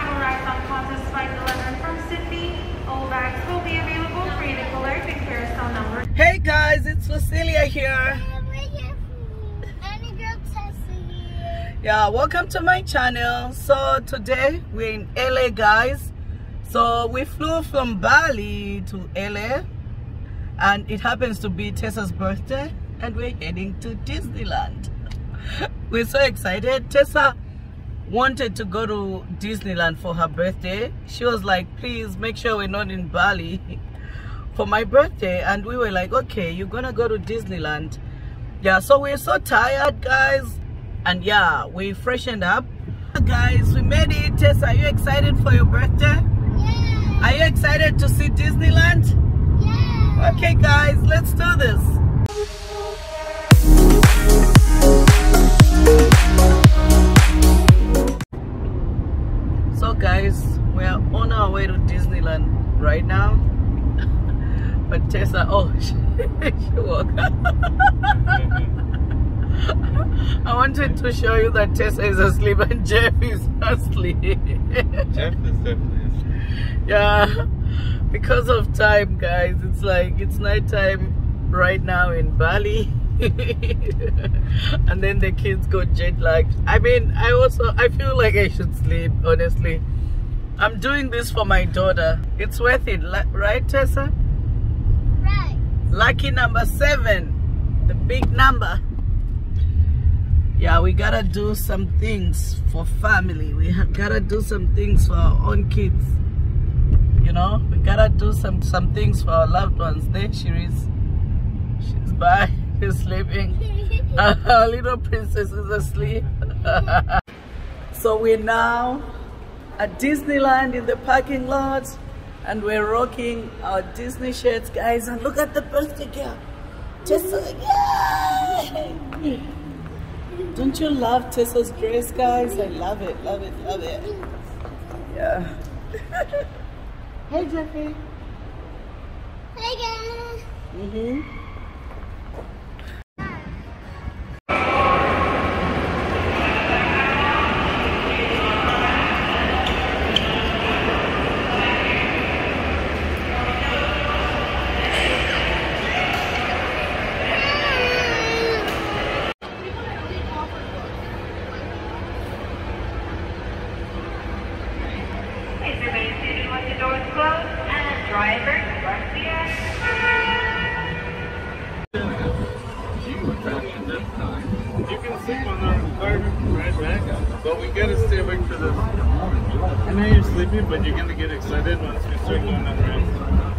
on Flight 11 from Sydney. All will be available for you to collect carousel number. Hey guys, it's Lucilia here. Yeah, welcome to my channel. So today we're in LA guys. So we flew from Bali to LA and it happens to be Tessa's birthday and we're heading to Disneyland. we're so excited. Tessa wanted to go to Disneyland for her birthday. She was like, please make sure we're not in Bali for my birthday. And we were like, okay, you're gonna go to Disneyland. Yeah, so we're so tired, guys. And yeah, we freshened up. Guys, we made it. Tess, are you excited for your birthday? Yeah. Are you excited to see Disneyland? Yeah. Okay, guys, let's do this. Guys, we are on our way to Disneyland right now. but Tessa, oh, she, she woke up. I wanted to show you that Tessa is asleep and Jeff is asleep. Jeff is definitely asleep. yeah, because of time, guys. It's like it's nighttime right now in Bali. and then the kids got jet lagged. I mean, I also I feel like I should sleep. Honestly, I'm doing this for my daughter. It's worth it, right, Tessa? Right. Lucky number seven, the big number. Yeah, we gotta do some things for family. We ha- gotta do some things for our own kids. You know, we gotta do some some things for our loved ones. There she is. She's by. She's sleeping. Our little princess is asleep. so we're now at Disneyland in the parking lot and we're rocking our Disney shirts, guys. And look at the birthday girl. Tessa, yay! Don't you love Tessa's dress, guys? I love it, love it, love it. Yeah. hey, Jeffy. Hey guys. Mm-hmm. But we gotta stay awake for this. I know you're sleepy, but you're gonna get excited once we start going on.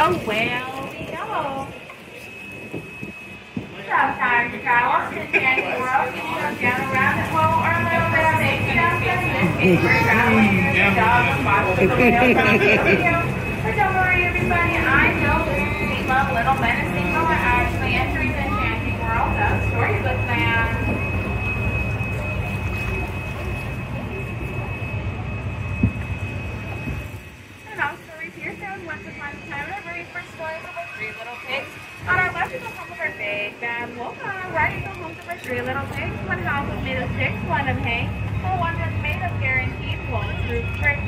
Oh well, y'all. Sometimes you gotta walk world, you know, down around the hole or little round it, you know, just But don't worry, everybody. I know we love Little Medicine, but we're actually entering the enchanting world of storybook land. Three little pigs. On our left is the home of our big bad wolf. On right is the home of our three little pigs. One house was made of sticks, one of hay, while one was made of guaranteed bulletproof bricks.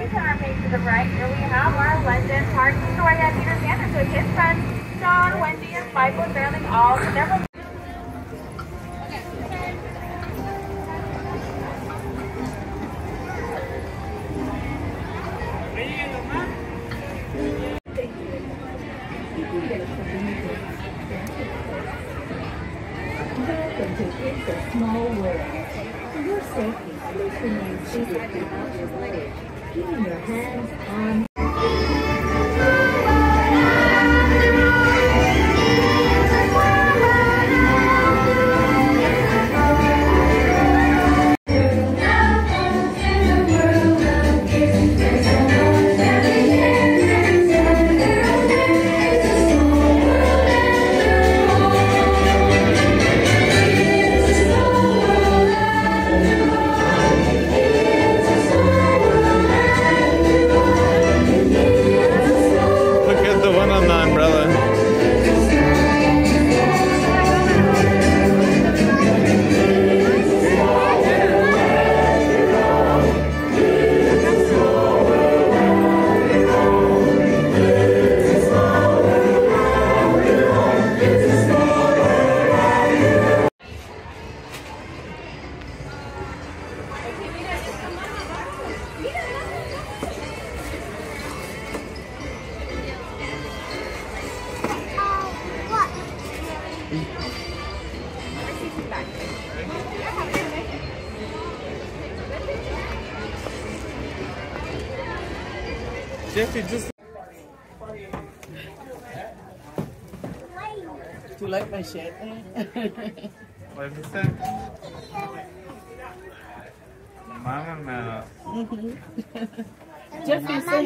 You turn our page to the right, here we have our legend park story at Peter Sanders with his friends John, Wendy, and Michael sailing all never keeping your hands on Jeffy, just Do you like my shirt? what is that? Mama Mouse. Jeffy, say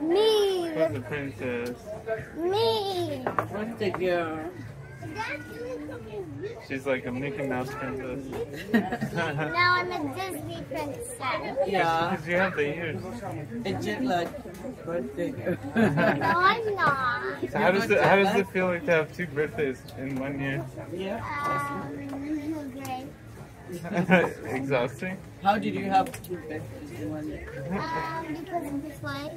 Me, Who's the princess? me. What's the girl? She's like a Mickey Mouse princess. Now I'm a Disney princess. Yeah, Because you have the ears. It's jet lag birthday. No, I'm not. So how does it how does it feel like to have two birthdays in one year? yeah. Um, great. Exhausting. How did you have two birthdays in one year? Um, because of this life.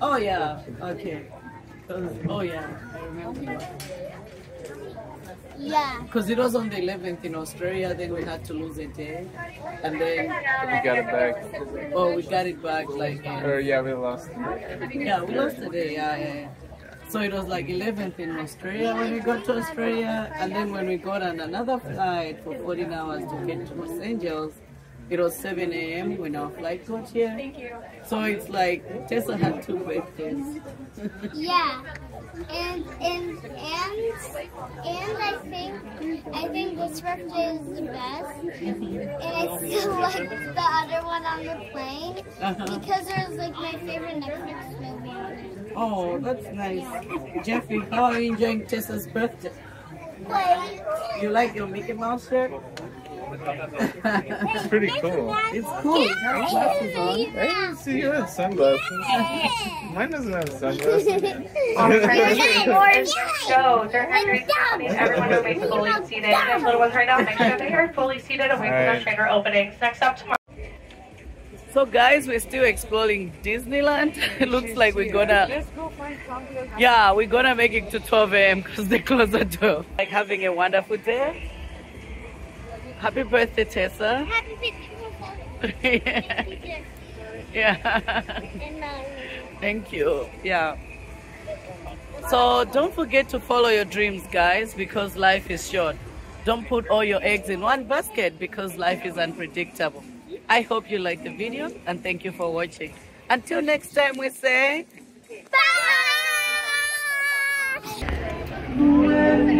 Oh yeah. Okay. oh yeah, I remember. Yeah. Because it was on the 11th in Australia, then we had to lose a day, eh? and then We got it back. oh we got it back like in, Or yeah, we lost. yeah we lost a day yeah, yeah yeah. So it was like 11th in Australia when we got to Australia, and then when we got on another flight for 14 hours to get to Los Angeles, it was 7 a.m. when our flight got here. So it's like Tessa had two birthdays. Yeah. And and and and I think I think this birthday is the best. And I still like the other one on the plane Uh-huh. because there's like my favorite Netflix movie on it. Oh, that's nice. Jeffrey, how are you enjoying Tessa's birthday? Wait. You like your Mickey Mouse shirt? It's pretty cool. It's cool. It has glasses on. I didn't see you had sunglasses. Mine doesn't have sunglasses. show. They're Henry's companies. Everyone remains fully seated. There's little ones right now. Make sure they are fully seated away from Alright. the trainer openings. Next up tomorrow. So guys, we're still exploring Disneyland. It looks like we're gonna, yeah, we're gonna make it to 12 a.m. because they close at 12. Like having a wonderful day. Happy birthday, Tessa. Happy birthday. yeah. Uh, Thank you. Yeah. So don't forget to follow your dreams, guys, because life is short. Don't put all your eggs in one basket because life is unpredictable. I hope you liked the video and thank you for watching. Until next time, we say. When